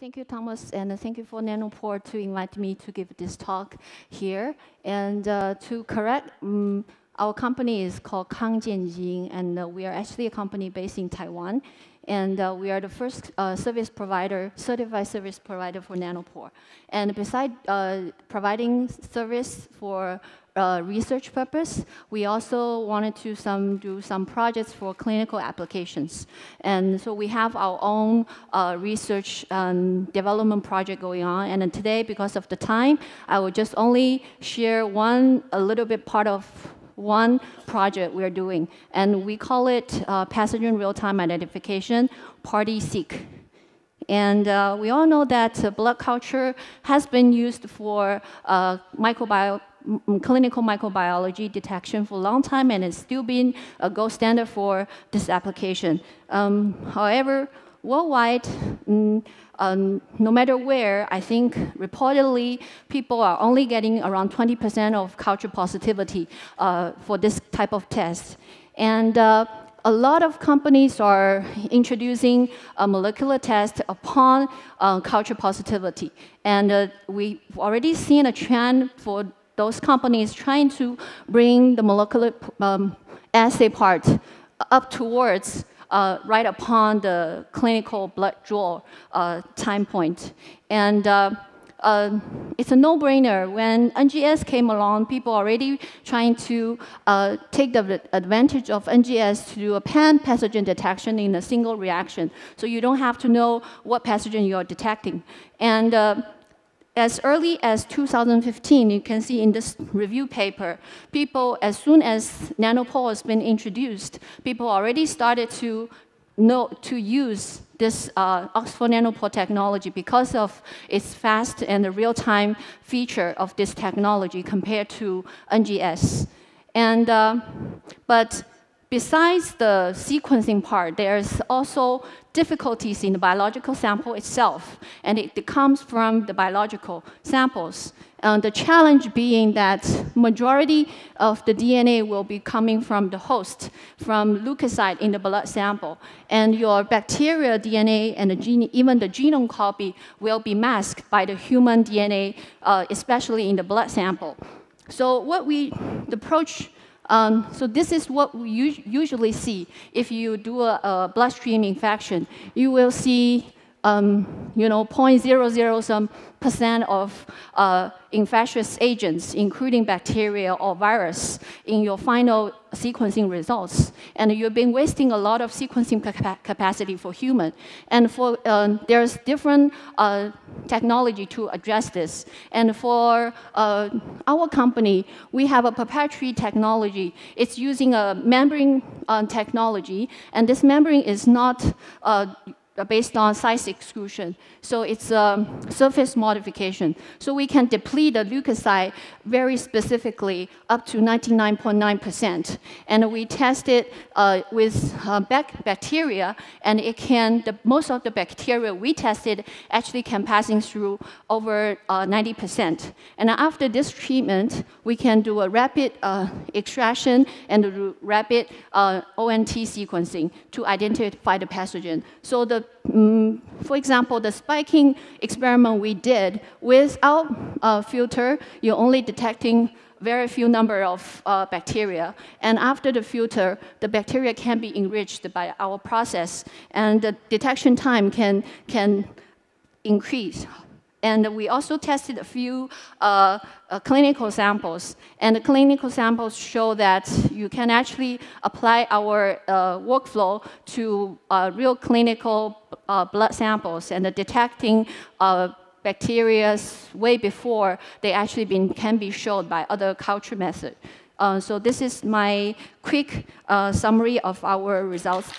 Thank you, Thomas, and thank you for Nanopore to invite me to give this talk here. And uh, to correct, um, our company is called Kang Kangjianjing, and uh, we are actually a company based in Taiwan. And uh, we are the first uh, service provider, certified service provider for Nanopore. And besides uh, providing service for uh, research purpose. We also wanted to some, do some projects for clinical applications. And so we have our own uh, research and development project going on. And today, because of the time, I will just only share one, a little bit part of one project we're doing. And we call it uh, Real-Time Identification, PaRTI-Seq. And uh, we all know that uh, blood culture has been used for uh, microbiome clinical microbiology detection for a long time and it's still been a gold standard for this application. Um, however, worldwide, mm, um, no matter where, I think reportedly people are only getting around 20% of culture positivity uh, for this type of test. And uh, a lot of companies are introducing a molecular test upon uh, culture positivity. And uh, we've already seen a trend for those companies trying to bring the molecular um, assay part up towards uh, right upon the clinical blood draw uh, time point. And uh, uh it's a no-brainer. When NGS came along, people already trying to uh, take the advantage of NGS to do a pan-pathogen detection in a single reaction. So you don't have to know what pathogen you're detecting. And uh, as early as 2015, you can see in this review paper, people, as soon as nanopore has been introduced, people already started to know to use this uh, Oxford Nanopore technology because of its fast and real-time feature of this technology compared to NGS. And, uh, but besides the sequencing part, there's also difficulties in the biological sample itself, and it, comes from the biological samples. And the challenge being that majority of the DNA will be coming from the host, from leukocyte in the blood sample. And your bacteria DNA and the gene, even the genome copy will be masked by the human DNA, uh, especially in the blood sample. So what we, the approach um, so this is what we usually see if you do a, a bloodstream infection. You will see um, you know, 0.00 some percent of uh, infectious agents, including bacteria or virus, in your final sequencing results. And you've been wasting a lot of sequencing capacity for human. And for uh, there's different uh, technology to address this. And for uh, our company, we have a proprietary technology. It's using a membrane uh, technology, and this membrane is not uh, based on size exclusion. So it's a surface modification. So we can deplete the leukocyte very specifically up to 99.9%. And we test it uh, with uh, bacteria, and it can, the, most of the bacteria we tested actually can passing through over 90%. Uh, and after this treatment, we can do a rapid uh, extraction and rapid uh, ONT sequencing to identify the pathogen. So the um, for example, the spiking experiment we did, without a filter, you're only detecting very few number of uh, bacteria. And after the filter, the bacteria can be enriched by our process, and the detection time can, can increase. And we also tested a few uh, uh, clinical samples. And the clinical samples show that you can actually apply our uh, workflow to uh, real clinical uh, blood samples and detecting uh, bacteria way before they actually been, can be showed by other culture methods. so this is my quick summary of our results.